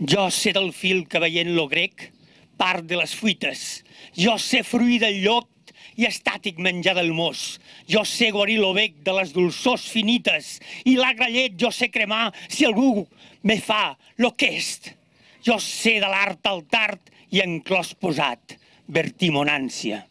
Jo sé del fil que veient lo grec, part de les fuites. Jo sé fruir del lloc i estàtic menjar del mos. Jo sé guarir l'obec de les dolçors finites i l'agra llet jo sé cremar si algú me fa lo que és. Jo sé de l'art al tard i en clos posat, vertimonància.